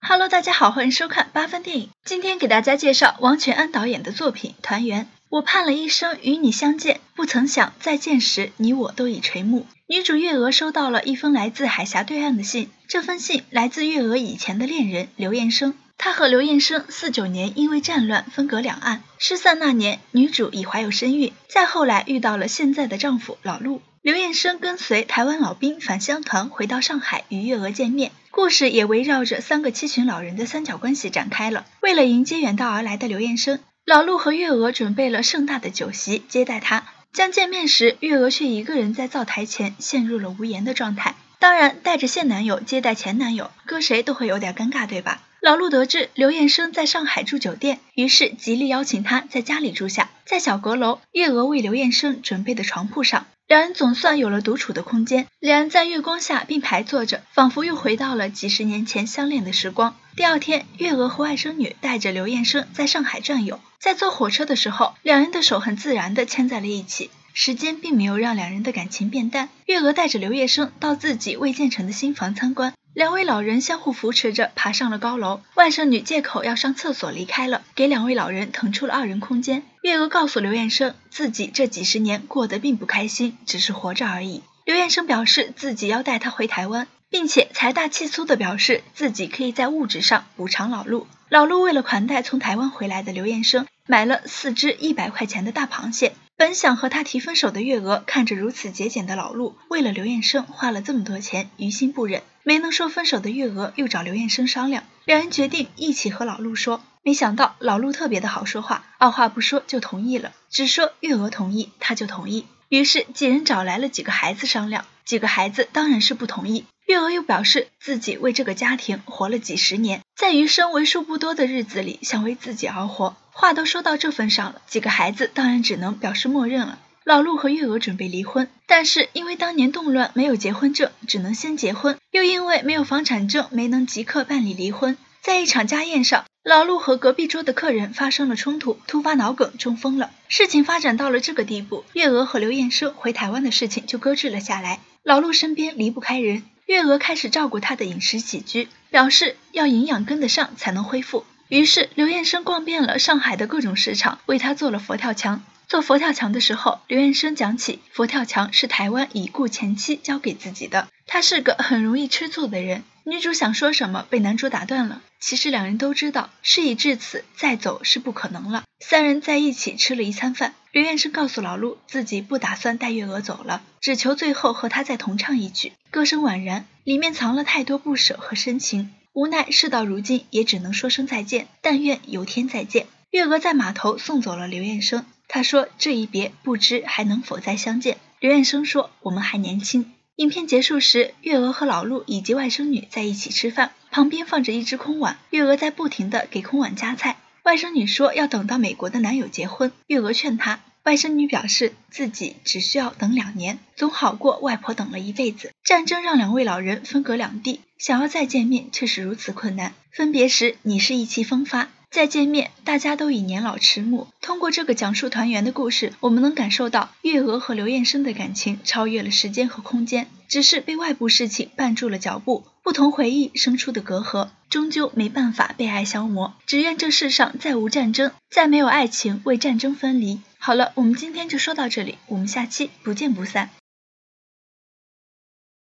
Hello，大家好，欢迎收看八分电影。今天给大家介绍王全安导演的作品《团圆》。我盼了一生与你相见，不曾想再见时，你我都已垂暮。女主月娥收到了一封来自海峡对岸的信，这封信来自月娥以前的恋人刘彦生。她和刘彦生四九年因为战乱分隔两岸，失散那年，女主已怀有身孕。再后来遇到了现在的丈夫老陆。刘彦生跟随台湾老兵返乡团回到上海与月娥见面，故事也围绕着三个七旬老人的三角关系展开了。为了迎接远道而来的刘彦生，老陆和月娥准备了盛大的酒席接待他。将见面时，月娥却一个人在灶台前陷入了无言的状态。当然，带着现男友接待前男友，搁谁都会有点尴尬，对吧？老陆得知刘彦生在上海住酒店，于是极力邀请他在家里住下。在小阁楼，月娥为刘彦生准备的床铺上。两人总算有了独处的空间，两人在月光下并排坐着，仿佛又回到了几十年前相恋的时光。第二天，月娥和外甥女带着刘彦生在上海转悠，在坐火车的时候，两人的手很自然地牵在了一起。时间并没有让两人的感情变淡。月娥带着刘叶生到自己未建成的新房参观，两位老人相互扶持着爬上了高楼。外甥女借口要上厕所离开了，给两位老人腾出了二人空间。月娥告诉刘彦生，自己这几十年过得并不开心，只是活着而已。刘彦生表示自己要带她回台湾，并且财大气粗地表示自己可以在物质上补偿老陆。老陆为了款待从台湾回来的刘彦生，买了四只一百块钱的大螃蟹。本想和他提分手的月娥，看着如此节俭的老陆，为了刘彦生花了这么多钱，于心不忍。没能说分手的月娥又找刘彦生商量，两人决定一起和老陆说。没想到老陆特别的好说话，二话不说就同意了，只说月娥同意，他就同意。于是几人找来了几个孩子商量，几个孩子当然是不同意。月娥又表示自己为这个家庭活了几十年，在余生为数不多的日子里，想为自己而活。话都说到这份上了，几个孩子当然只能表示默认了。老陆和月娥准备离婚，但是因为当年动乱没有结婚证，只能先结婚；又因为没有房产证，没能即刻办理离婚。在一场家宴上，老陆和隔壁桌的客人发生了冲突，突发脑梗中风了。事情发展到了这个地步，月娥和刘彦生回台湾的事情就搁置了下来。老陆身边离不开人，月娥开始照顾他的饮食起居，表示要营养跟得上才能恢复。于是刘彦生逛遍了上海的各种市场，为他做了佛跳墙。做佛跳墙的时候，刘彦生讲起佛跳墙是台湾已故前妻教给自己的。他是个很容易吃醋的人。女主想说什么，被男主打断了。其实两人都知道，事已至此，再走是不可能了。三人在一起吃了一餐饭。刘彦生告诉老陆，自己不打算带月娥走了，只求最后和他再同唱一曲。歌声婉然，里面藏了太多不舍和深情。无奈事到如今，也只能说声再见。但愿有天再见。月娥在码头送走了刘彦生，他说这一别不知还能否再相见。刘彦生说我们还年轻。影片结束时，月娥和老陆以及外甥女在一起吃饭，旁边放着一只空碗，月娥在不停的给空碗夹菜。外甥女说要等到美国的男友结婚，月娥劝她。外甥女表示自己只需要等两年，总好过外婆等了一辈子。战争让两位老人分隔两地，想要再见面却是如此困难。分别时你是意气风发，再见面大家都已年老迟暮。通过这个讲述团圆的故事，我们能感受到月娥和刘彦生的感情超越了时间和空间，只是被外部事情绊住了脚步。不同回忆生出的隔阂，终究没办法被爱消磨。只愿这世上再无战争，再没有爱情为战争分离。好了，我们今天就说到这里，我们下期不见不散。